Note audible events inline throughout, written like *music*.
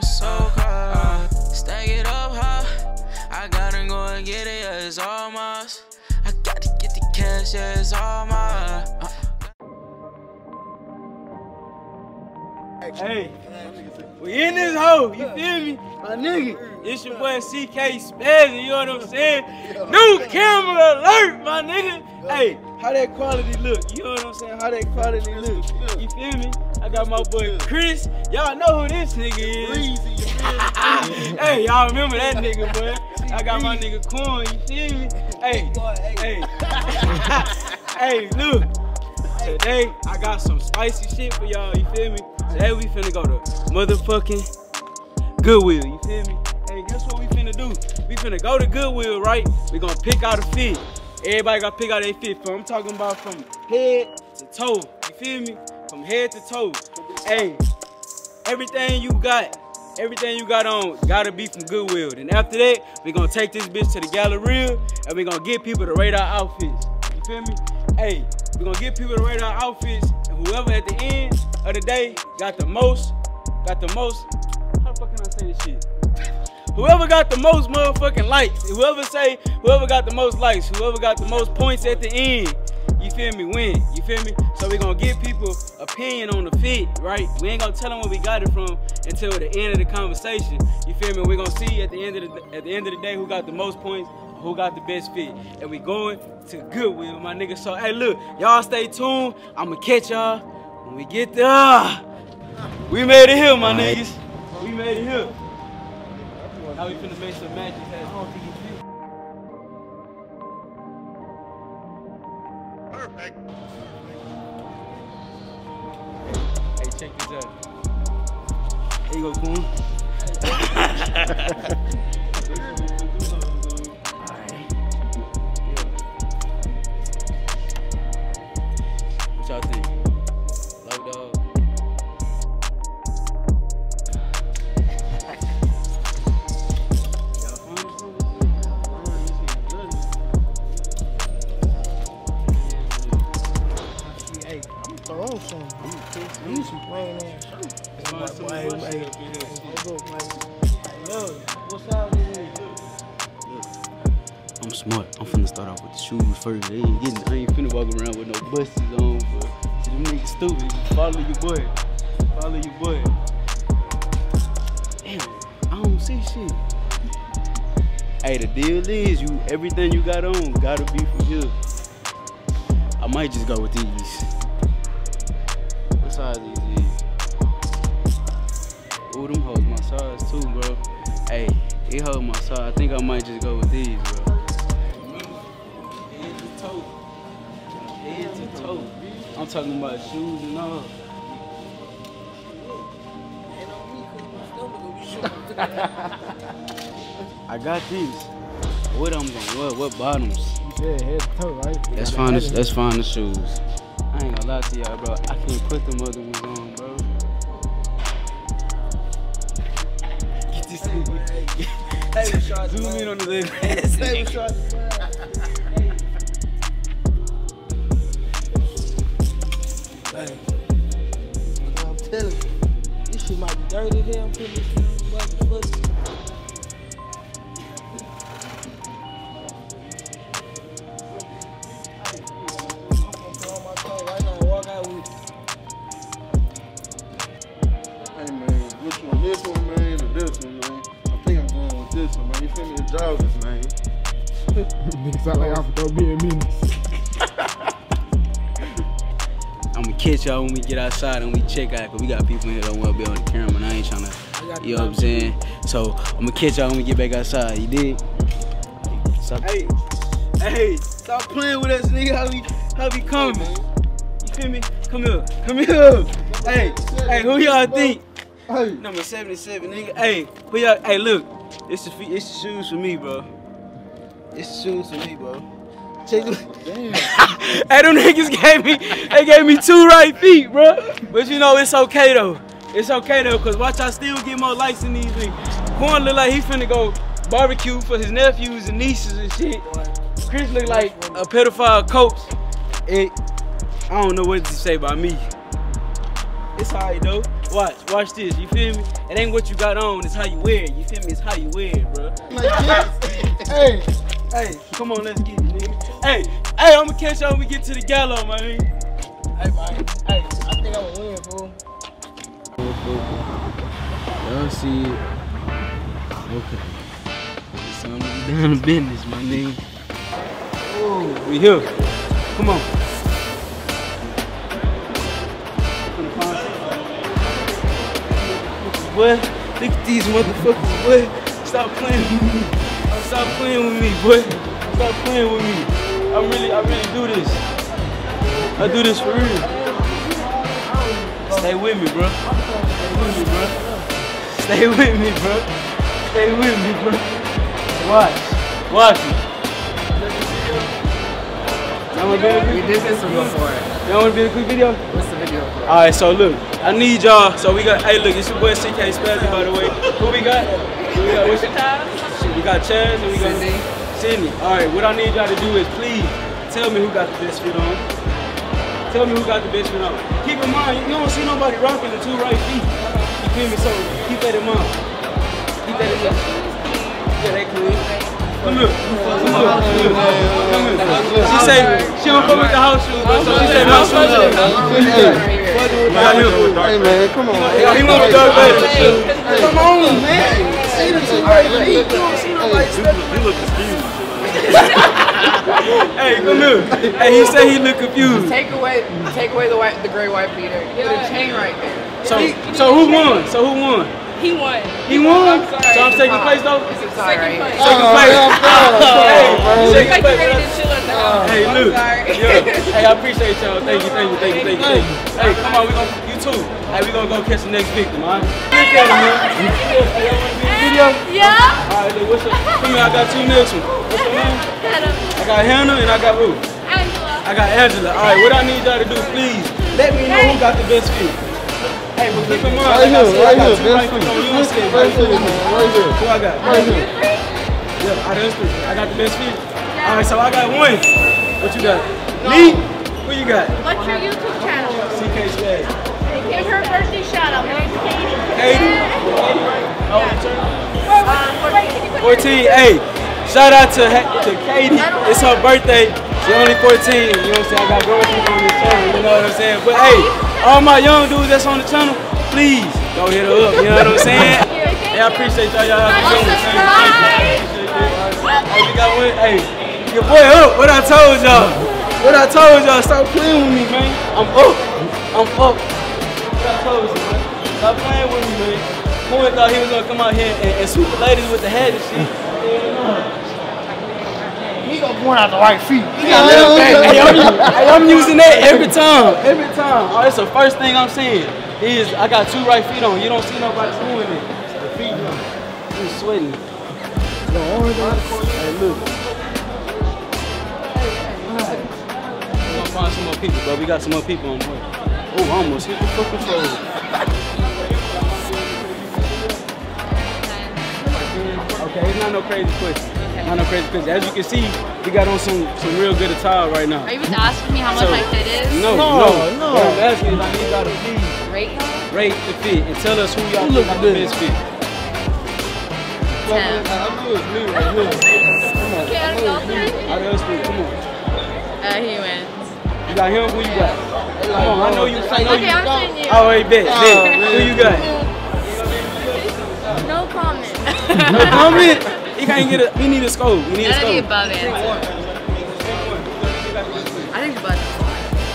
my soul car. Stack it up high. I gotta go and get it, yeah, it's all mine. I got to get the cash, yeah, it's all mine. Uh, hey, we in this hole, you feel me? My nigga, it's your boy CK Spazzy, you know what I'm saying? New camera alert, my nigga. Hey, how that quality look? You know what I'm saying? How that quality look? You feel me? I got my boy Chris. Y'all know who this nigga is. *laughs* hey, y'all remember that nigga, boy? I got my nigga Corn, you feel me? Hey, hey, *laughs* hey, look. Today, I got some spicy shit for y'all, you feel me? Today, we finna go to motherfucking Goodwill, you feel me? Hey, guess what we finna do? We finna go to Goodwill, right? We gonna pick out a fit. Everybody gotta pick out their fit. I'm talking about from head to toe, you feel me? From head to toe. Hey, everything you got, everything you got on gotta be from Goodwill. And after that, we gonna take this bitch to the Galleria and we gonna get people to rate our outfits. You feel me? Hey, we gonna get people to rate our outfits, and whoever at the end of the day got the most, got the most. How the fuck can I say this shit? Whoever got the most motherfucking likes, whoever say, whoever got the most likes, whoever got the most points at the end, you feel me, win. You feel me? So we gonna give people opinion on the fit, right? We ain't gonna tell them where we got it from until the end of the conversation. You feel me? we gonna see at the end of the at the end of the day who got the most points, who got the best fit. And we going to Goodwill, my nigga. So hey look, y'all stay tuned. I'ma catch y'all when we get there. We made it here, my niggas. We made it here. Now we finna make some matches. I don't think you feel. Perfect. Hey, check this out. There you go, Coon. *laughs* I'm some plain ass? I'm smart. I'm finna start off with the shoes first. They ain't getting, I ain't finna walk around with no buses on, but them niggas stupid. You follow your boy. Follow your boy. Damn, I don't see shit. Hey, the deal is you everything you got on gotta be from here. I might just go with these. Size these? Ooh, them hold my size too, bro. Hey, it hold my size. I think I might just go with these, bro. Head to toe. Head to toe. I'm talking about shoes and all. I got these. What I'm gonna what? What bottoms? You said head to toe, right? Let's find the, let's find the shoes. I ain't gonna lie to y'all, bro. I can't put them other ones on, bro. Get this nigga. Zoom in on the little ass *laughs* Hey, nigga. Shawty, man. Hey, I'm telling you, this shit might be dirty hell. I'm putting this shit on the motherfucker. Nigga sound like I'm gonna be a menace. I'm gonna catch y'all when we get outside and we check out, cause we got people in here that don't wanna be on the camera and I ain't trying to, you know what I'm saying? So I'm gonna catch y'all when we get back outside, you dig? Stop. Hey, hey, stop playing with us, nigga. How we, how we coming? You feel me? Come here, come here. Hey, hey, who y'all think? Hey, Number 77, nigga. Hey, who y'all, hey, look, it's the, it's the shoes for me, bro. It's the shoes for me, bro. Check them. *laughs* damn. *laughs* hey, them niggas gave me, they gave me two right feet, bro. But you know, it's okay though. It's okay though, cause watch I still get more likes than these niggas. Corn look like he finna go barbecue for his nephews and nieces and shit. Chris look like a pedophile coach. It, I don't know what to say about me. It's alright though. Watch, watch this. You feel me? It ain't what you got on, it's how you wear it. You feel me? It's how you wear it, bro. *laughs* Hey, Hey, come on, let's get it, nigga. Hey, hey, I'ma catch y'all when we get to the gallo, man. Hey, man. Hey, I think I'm gonna win, fool. Y'all see it. Okay. It's time to down to business, my nigga. Oh, we here. Come on. Finna find some- Boy, look at these motherfuckers, boy. Stop playing with me. Stop playing with me, boy. Stop playing with me. I really, I really do this. I do this for real. Stay with me, bro. Stay with me, bro. Stay with me, bro. Stay with me, bro. Watch. Watch me. Y'all wanna be a quick, did this one before. y'all wanna be a quick video? What's the video for? Alright, so look, I need y'all. So we got, hey, look, it's your boy CK Spazzy, by the way. Who we got? Who we got? What's your Shit, We got Chaz and we got Sydney. Sydney. Alright, what I need y'all to do is please tell me who got the best fit on. Tell me who got the best fit on. Keep in mind, you don't see nobody rocking the two right feet. You feel me? So keep that in mind. Keep that in mind. Yeah, they clean. Come here. Come here. Come here. Come here. She say she don't fuck with the house shoes, but so she say my shoes. hey, Got him. hey, man, come on. Yeah, he went with Darth Vader. Come on, man. See the two right feet. You don't see nobody. Hey, come here. Hey, he said he look confused. Take away, take away the white, the gray white beater. Put a chain right there. So, so who won? So who won? He won. He won. I'm sorry. So I'm taking place though. It's a tie right here. Second Oh, place. hell. Hey, Look second you place. ready to chill at the. Oh, hey, I'm look. sorry. Yeah. Hey, I appreciate y'all. Thank you, thank you, thank you, thank you, thank you. Hey, come on, we gonna you too. Hey, we gonna go catch the next victim, alright? Look at him, man. Hey, y'all wanna be in the video? Yeah. Alright, look, what's your come here, I got two next one. What's your name? Hannah. I got Hannah and I got who? Angela. I got Angela. Alright, what I need y'all to do, please, let me know who got the best fit. Hey, but keep in mind, Right like I here, said, I right got here, two best right feet. feet on you. Right here, right right here, right here. Who I got? Right here. Yeah, I done three. I got the best fit. All right, so I got one. What you got? Me? Who you got? What's your YouTube channel? CK Swag. Give her a birthday shout out. My name's Katie. Katie? How old you turn? Uh, 14. Hey, shout out to, to Katie. It's her birthday. She only 14. You know what I'm saying? I got on channel. You know what I'm saying? But hey, all my young dudes that's on the channel, please go hit her up. You know what I'm saying? Hey, I appreciate y'all. Y'all you. Thank you. Hey, we got one. Hey, your boy up. What I told y'all. What I told y'all. Stop playing with me, man. I'm up. I'm up. What I told you. Stop playing with me, man. Boy thought he was gonna come out here and, and sweep the ladies with the hat and shit. He gonna point out the right feet. Hey, I'm, hey, I'm using that every time. Every time. Oh, that's the first thing I'm saying. Is I got two right feet on. You don't see nobody doing it. The feet on. You sweating. Hey, look. We're gonna find some more people, but we got some more people on board. Oh, I almost hit the full control. Okay, it's not no crazy question. Not no crazy question. As you can see, we got on some some real good attire right now. Are you asking me how much So- my fit is? No, No, no, no. What I'm asking is I need y'all to please Rate y'all? rate the fit and tell us who y'all think look got the best fit. Ten. I knew it was me right here. Come on. Out of us three, come on. Uh, he wins. You got him, who you got? Come on, I know you, I know Okay, you. I'm saying you. Oh, wait, bet, bet. Who you got? No comment. He can't get a, he need a scope. We need a None of the scope. above answer. I think the button.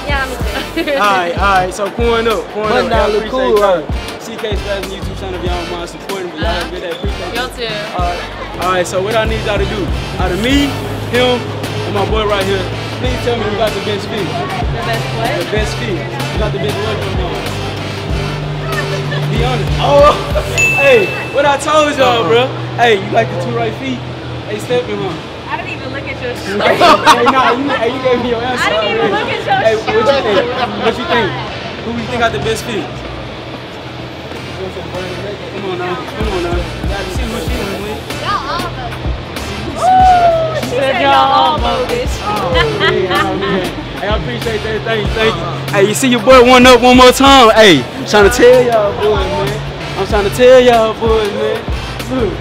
yeah, I'm good. *laughs* Alright, alright, so pouring up, pouring Button up. down Y'all look cool, appreciate y'all. CK Spaz YouTube channel, if y'all don't mind supporting me. Y'all have a good. Appreciate Y'all too. Alright, alright, so what I need y'all to do, out of me, him, and my boy right here, please tell me who got the best feet. The best The what? best fit. Who got the best wardrobe on? Be honest. Oh, *laughs* hey, what I told y'all, bro. Hey, you like the two right feet? Hey, stepping huh? I didn't even look at your shoes. hey, nah, you, hey, you gave me your answer. I didn't even look at your Hey, shoes. what you think? What you think? Who you think got the best fit? Come on now, come on now. See who she went with. She said y'all all bogus. Hey, I appreciate that. Thank you, thank you. Hey, you see your boy one up one more time. Hey, I'm trying to tell y'all boys, man. I'm trying to tell y'all boys, man. Look,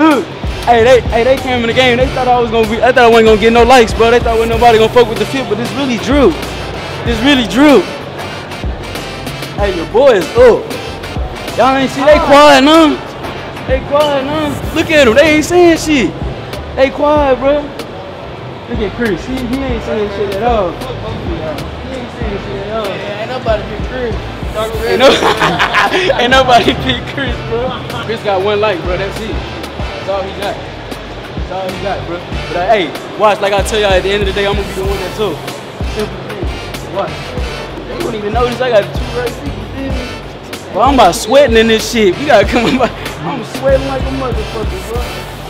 look. Hey, they, hey, they came in the game. They thought I was gonna be. I thought I wasn't gonna get no likes, bro. They thought wasn't nobody gonna fuck with the fit, but this really Drew. This really Drew. Hey, your boy is up. Y'all ain't see they quiet, nah. They quiet, nah. Look at them. They ain't saying shit. They quiet, bro. Look at Chris. He, he ain't saying shit at all. He ain't saying shit at all. Yeah, ain't nobody pick Chris. Dr. Ain't, no, *laughs* ain't nobody pick Chris, bro. Chris got one like, bro. That's it. That's all he got. That's all he got, bro. But uh, hey, watch. Like I tell y'all, at the end of the day, I'm gonna be the one that took. Simple thing. Watch. They don't even notice I got two right feet. You feel me? Bro, I'm about sweating in this shit. You gotta come about. I'm sweating like a motherfucker, bro.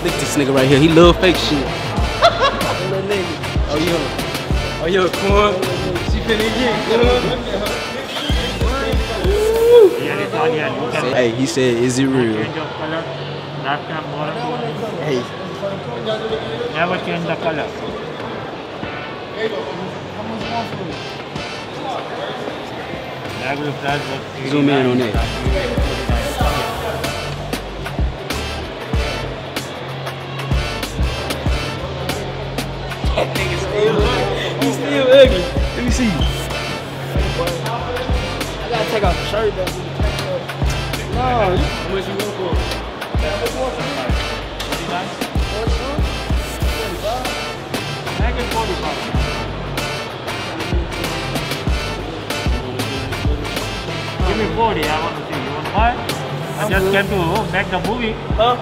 Look at this nigga right here. He love fake shit. Little nigga. Oh yo. Oh yo, corn. She finna get corn. Hey, he said, is it real? Change of color. Last time more. Hey, Never change the color. Regular price was Zoom in on that. Let me see. I gotta take off the shirt though. No, how much you want for? it? Make 45. Give me 40, I want to see. You want to buy? I just came to make the movie. Huh?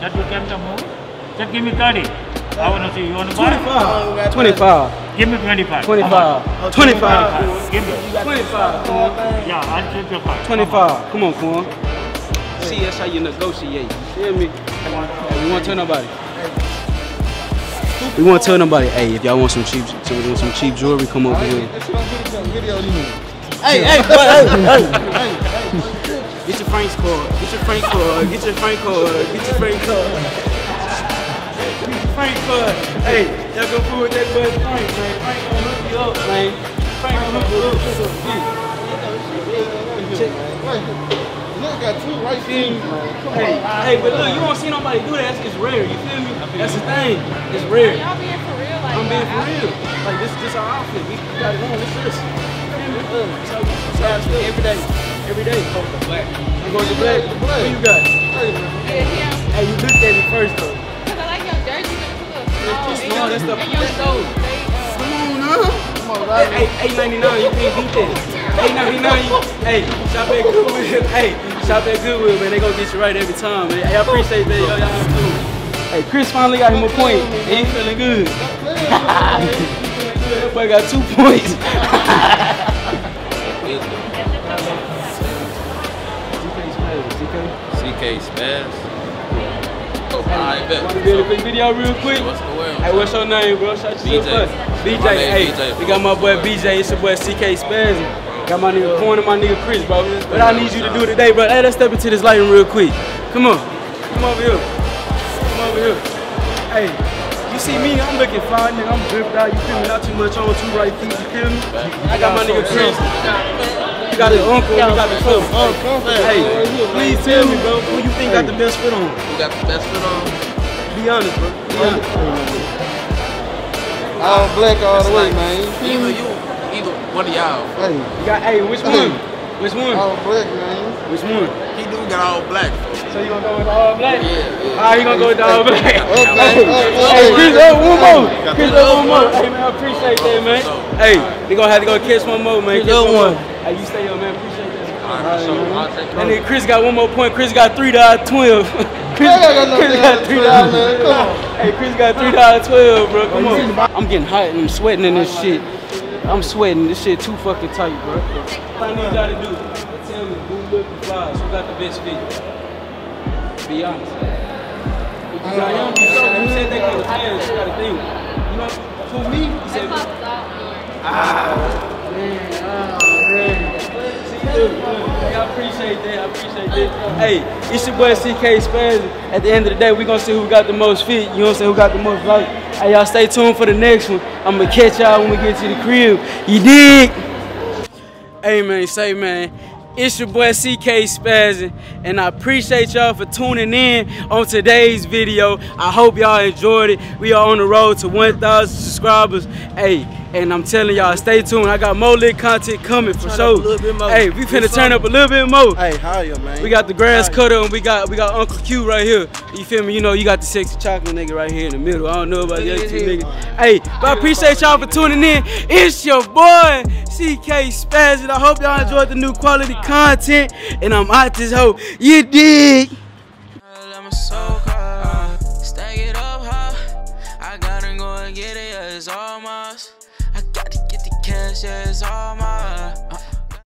Just to came to movie. Just give me 30. I want to see. You want to buy? 25. 25. Give me 25. 25. 25. Give me. 25. Come on. Yeah, I'll take your card. 25. Come on, Quan. See, that's how you negotiate. You feel me? Hey, we won't tell nobody. We won't tell nobody. Hey, if y'all want some cheap, so we want some cheap jewelry, come over here. Hey, hey, boy, hey, hey, hey. Get your Frank's card. Get your Frank card. Get your Frank card. Get your Frank card. Frank card. Hey, y'all go fool with that boy Frank, man. Frank gonna hook you up, man. Frank gonna hook you up. Look, got two right feet. me? Hey, hey, but look, you won't see nobody do that. It's rare. You feel me? That's the thing. It's rare. Y'all being for real, like I'm being for real. Like this, this our outfit. We got it on. What's this every day, every day. I'm going to black. What you got? It's small. too small. That's the And your point though. shoes, they, Come on, huh? Hey, eight ninety nine. You can't beat that. Eight ninety nine. Hey, shop at Goodwill. Hey, shop at Goodwill, man. They gonna get you right every time, man. Hey, I appreciate that. Y'all, y'all. Hey, Chris finally got him a point. He ain't feeling good. that *laughs* boy got two points. *laughs* *laughs* CK Spaz. Oh, I bet. Want to do a quick video real quick? What's the word? Hey, what's your name, bro? Shout yourself BJ. first. BJ, hey, BJ. we got my boy BJ. It's your boy CK Spazzy. Got my nigga Corn and my nigga Chris, bro. What I need you to do today, bro? Hey, let's step into this lighting real quick. Come on. Come over here. Come over here. Hey, you see me? I'm looking fine, nigga. I'm dripped out. You feel me? Not too much on two right feet. You feel me? I got my nigga Chris. You got his uncle. You got the cousin. Hey, please tell me, bro. Who you think got the best fit on? Who got the best fit on? Be honest, bro. Be honest. All black all the way, man. Either you, either one of y'all. Hey, You got, hey, which one? Which one? all black, man. Which one? He do got all black. So you gonna go with the all black? Yeah, yeah. Alright, he gonna go with the all black. Up black, Hey, up hey, black. Chris, one more. Chris, one more. Hey, man, I appreciate that, man. Hey, we gonna have to go catch one more, man. Catch one more. Hey, you stay on, man. Appreciate that. All right, so I'll take And then Chris got one more point. Chris got three dollar twelve. *laughs* Chris, I got Chris got three 12, dollars. man. Come on. Hey, Chris got three dollar twelve, bro. Come on. I'm getting hot and I'm sweating in this shit. I'm sweating. This shit too fucking tight, bro. What I need y'all to do? Tell me who look the flies. Who got the best fit? Be honest. Because I am. You said they can fans. You gotta think. You know, for me, he said. Ah, man. Hey, I appreciate that. I appreciate that. Hey, it's your boy CK Spaz. At the end of the day, we gonna see who got the most feet. You know what I'm saying? Who got the most like. Hey, y'all stay tuned for the next one. I'm gonna catch y'all when we get to the crib. You dig? Hey man, say man, it's your boy CK Spazzin, and I appreciate y'all for tuning in on today's video. I hope y'all enjoyed it. We are on the road to 1,000 subscribers. Hey, and I'm telling y'all, stay tuned. I got more lit content coming for sure. a little bit more. Hey, we finna turn up? up a little bit more. Hey, higher, man. We got the grass Higher. cutter and we got we got Uncle Q right here. You feel me? You know you got the sexy chocolate nigga right here in the middle. I don't know about the other two niggas. Hey, but I appreciate y'all for tuning in. It's your boy CK Spazzin. I hope y'all enjoyed the new quality content. And I'm out this hoe. You dig? That's just all my uh,